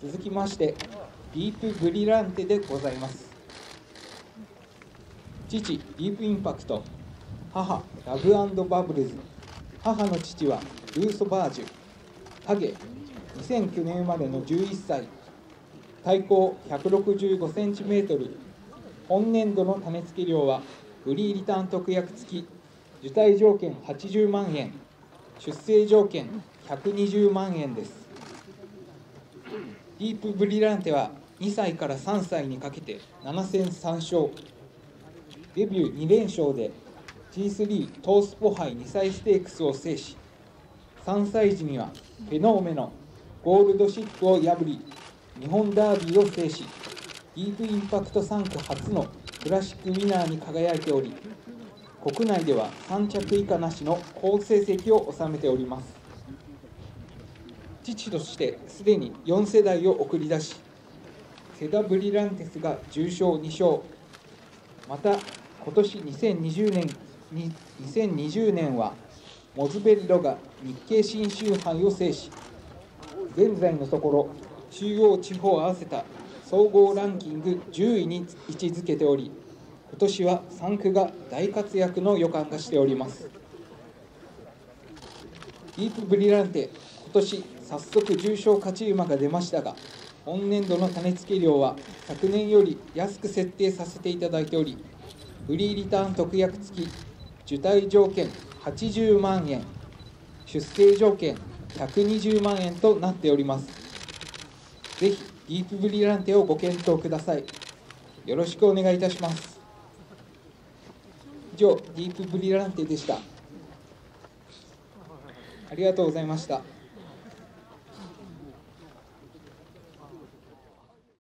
続きましてディープブリランテでございます。父ディープインパクト母ラブバブルズ。母の父はルーソバージュ。影2009年生まれの11歳。体高 165cm 本年度の種付け量はフリーリターン特約付き。受胎条件80万円。出生条件120万円です。ディープブリランテは2歳から3歳にかけて7戦3勝。デビュー2連勝で G3 トースポ杯2歳ステークスを制し3歳時にはフェノーメノゴールドシップを破り日本ダービーを制しディープインパクト3区初のクラシックウィナーに輝いており国内では3着以下なしの好成績を収めております。父としてすでに4世代を送り出しセダ・ブリランテスが重賞2勝。また今年2020年2020年はモズベリロが日経新州杯を制し現在のところ中央地方合わせた総合ランキング10位に位置づけており今年は3区が大活躍の予感がしております。ディープブリランテ今年早速重賞勝ち馬が出ましたが本年度の種付け量は昨年より安く設定させていただいておりフリーリターン特約付き受胎条件80万円出生条件120万円となっております。ぜひディープブリランテをご検討ください。よろしくお願いいたします。以上ディープブリランテでした。ありがとうございました。